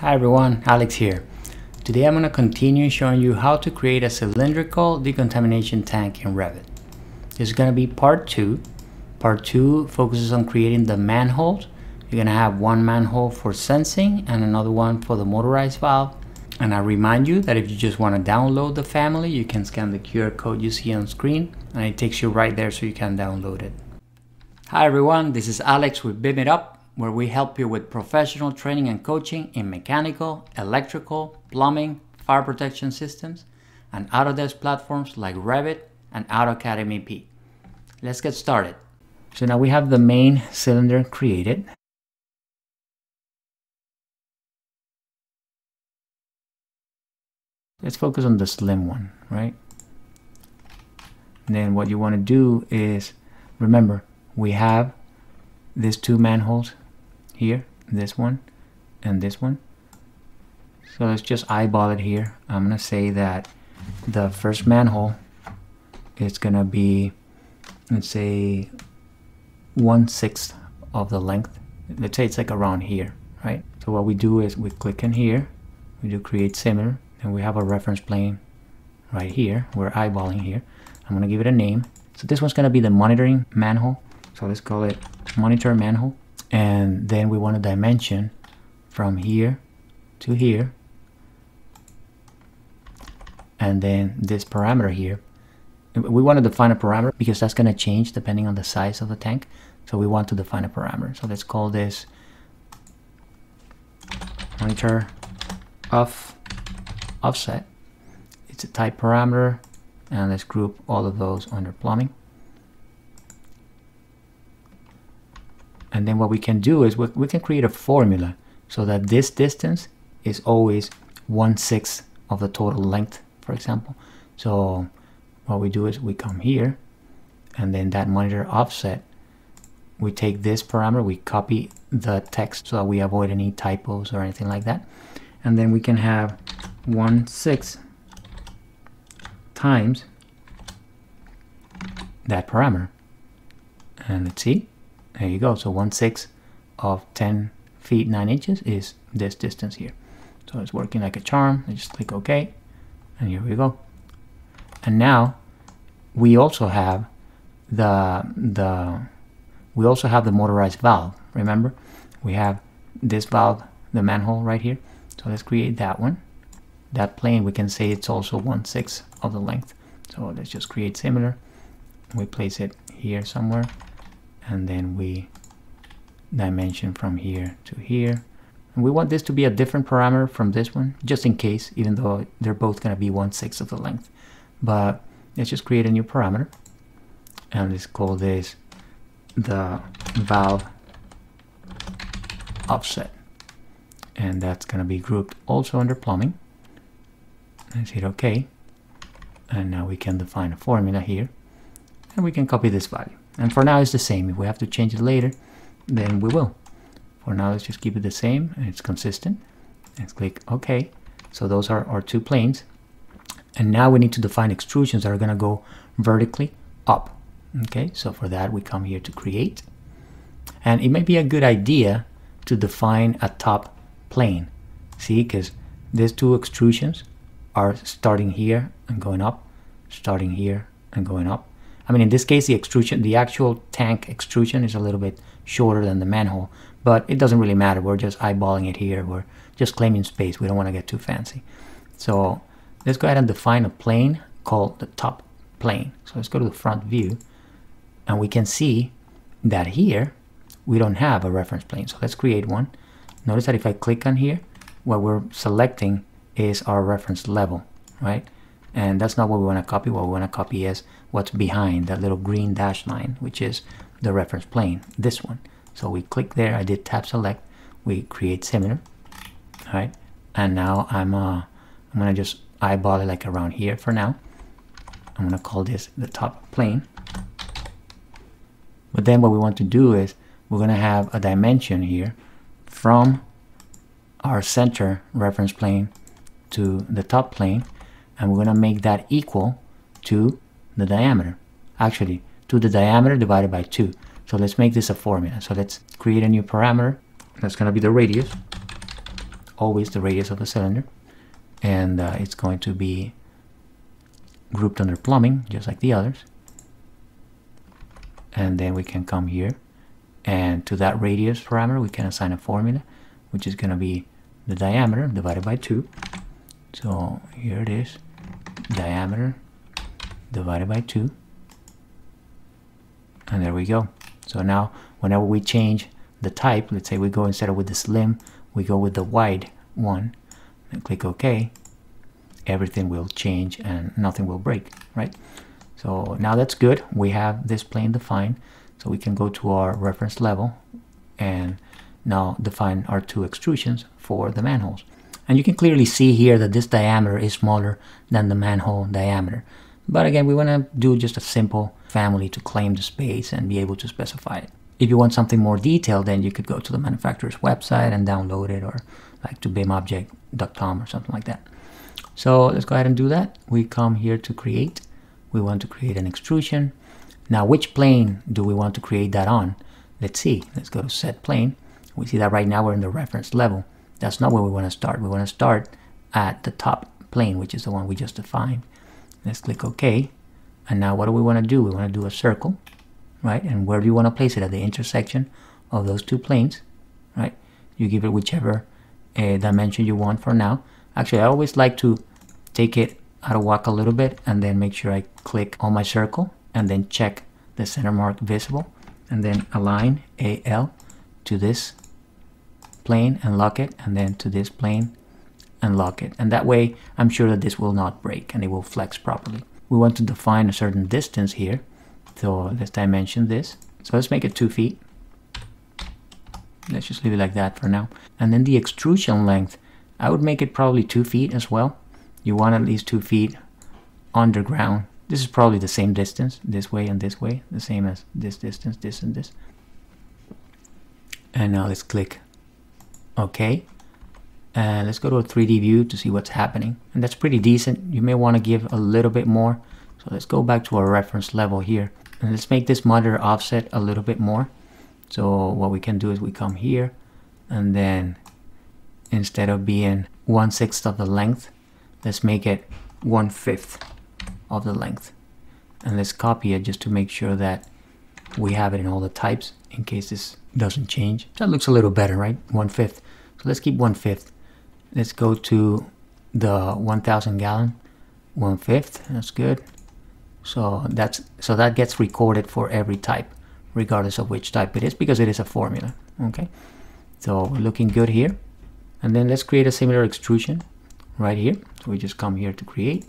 Hi everyone, Alex here. Today I'm going to continue showing you how to create a cylindrical decontamination tank in Revit. This is going to be part 2. Part 2 focuses on creating the manhole. You're going to have one manhole for sensing and another one for the motorized valve. And I remind you that if you just want to download the family, you can scan the QR code you see on screen and it takes you right there so you can download it. Hi everyone, this is Alex with BIM It Up where we help you with professional training and coaching in mechanical, electrical, plumbing, fire protection systems, and Autodesk platforms like Revit and AutoCAD MEP. Let's get started. So now we have the main cylinder created. Let's focus on the slim one, right? And then what you want to do is, remember, we have these two manholes here, this one, and this one. So let's just eyeball it here. I'm gonna say that the first manhole is gonna be, let's say, one sixth of the length. Let's say it's like around here, right? So what we do is we click in here, we do create similar, and we have a reference plane right here. We're eyeballing here. I'm gonna give it a name. So this one's gonna be the monitoring manhole. So let's call it monitor manhole and then we want a dimension from here to here. And then this parameter here. We want to define a parameter because that's going to change depending on the size of the tank. So we want to define a parameter. So let's call this monitor off offset. It's a type parameter and let's group all of those under plumbing And then what we can do is we, we can create a formula so that this distance is always one-sixth of the total length, for example. So what we do is we come here and then that monitor offset, we take this parameter, we copy the text so that we avoid any typos or anything like that. And then we can have one-sixth times that parameter. And let's see, there you go. So 1 6 of 10 feet 9 inches is this distance here. So it's working like a charm. I just click OK. And here we go. And now we also have the the we also have the motorized valve. Remember, we have this valve, the manhole right here. So let's create that one. That plane, we can say it's also one sixth of the length. So let's just create similar. We place it here somewhere and then we dimension from here to here. And we want this to be a different parameter from this one just in case even though they're both going to be one-sixth of the length. But let's just create a new parameter and let's call this the valve offset. And that's going to be grouped also under plumbing. Let's hit OK and now we can define a formula here and we can copy this value and for now it's the same. If we have to change it later, then we will. For now, let's just keep it the same and it's consistent. Let's click OK. So those are our two planes. And now we need to define extrusions that are going to go vertically up. Okay, so for that we come here to create. And it may be a good idea to define a top plane. See, because these two extrusions are starting here and going up, starting here and going up. I mean, in this case, the extrusion, the actual tank extrusion is a little bit shorter than the manhole, but it doesn't really matter. We're just eyeballing it here. We're just claiming space. We don't want to get too fancy. So let's go ahead and define a plane called the top plane. So let's go to the front view and we can see that here we don't have a reference plane. So let's create one. Notice that if I click on here, what we're selecting is our reference level, right? And that's not what we want to copy. What we want to copy is what's behind that little green dash line, which is the reference plane, this one. So we click there, I did tab select, we create similar, all right? And now I'm, uh, I'm gonna just eyeball it like around here for now. I'm gonna call this the top plane. But then what we want to do is we're gonna have a dimension here from our center reference plane to the top plane and we're gonna make that equal to the diameter. Actually, to the diameter divided by 2. So let's make this a formula. So let's create a new parameter. That's going to be the radius. always the radius of the cylinder and uh, it's going to be grouped under plumbing just like the others and then we can come here and to that radius parameter we can assign a formula which is going to be the diameter divided by 2 so here it is diameter divided by 2 and there we go. So now whenever we change the type let's say we go instead of with the slim we go with the wide one. And click OK. Everything will change and nothing will break right? So now that's good. We have this plane defined. So we can go to our reference level and now define our two extrusions for the manholes. And you can clearly see here that this diameter is smaller than the manhole diameter but again we want to do just a simple family to claim the space and be able to specify it if you want something more detailed, then you could go to the manufacturer's website and download it or like to bimobject.com or something like that. So let's go ahead and do that. We come here to create. We want to create an extrusion. Now, which plane do we want to create that on? Let's see. Let's go to set plane. We see that right now we're in the reference level. That's not where we want to start. We want to start at the top plane, which is the one we just defined. Let's click OK. And now what do we want to do? We want to do a circle right? And where do you want to place it? At the intersection of those two planes, right? You give it whichever uh, dimension you want for now. Actually, I always like to take it out of whack a little bit and then make sure I click on my circle and then check the center mark visible and then align AL to this plane and lock it and then to this plane and lock it and that way I'm sure that this will not break and it will flex properly. We want to define a certain distance here so let's dimension this. So let's make it two feet. Let's just leave it like that for now. And then the extrusion length, I would make it probably two feet as well. You want at least two feet underground. This is probably the same distance, this way and this way, the same as this distance, this and this. And now let's click OK. And let's go to a 3D view to see what's happening. And that's pretty decent. You may want to give a little bit more. So let's go back to our reference level here. And let's make this monitor offset a little bit more. So what we can do is we come here and then instead of being one sixth of the length, let's make it one fifth of the length. And let's copy it just to make sure that we have it in all the types in case this doesn't change. That looks a little better, right? One fifth. So let's keep one fifth. Let's go to the 1000 gallon, one fifth. That's good. So that's so that gets recorded for every type, regardless of which type it is, because it is a formula. Okay, so we're looking good here. And then let's create a similar extrusion right here. So we just come here to create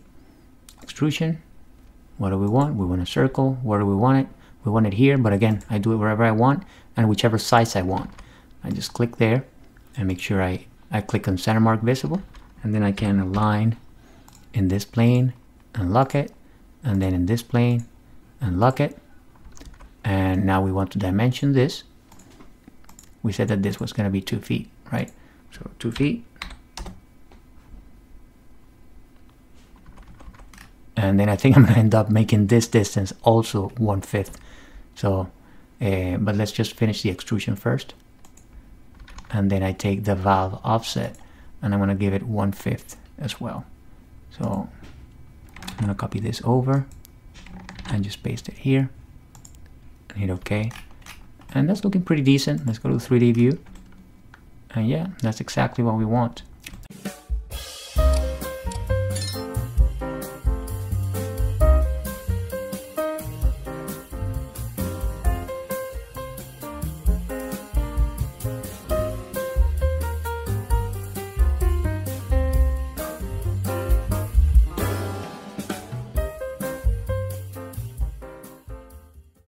extrusion. What do we want? We want a circle. Where do we want it? We want it here, but again, I do it wherever I want and whichever size I want. I just click there and make sure I, I click on center mark visible and then I can align in this plane and lock it and then in this plane unlock it. And now we want to dimension this. We said that this was going to be two feet right? So two feet. And then I think I'm going to end up making this distance also one fifth. So uh, but let's just finish the extrusion first and then I take the valve offset and I'm going to give it one fifth as well so I'm gonna copy this over and just paste it here and hit OK. And that's looking pretty decent. Let's go to 3D view. And yeah, that's exactly what we want.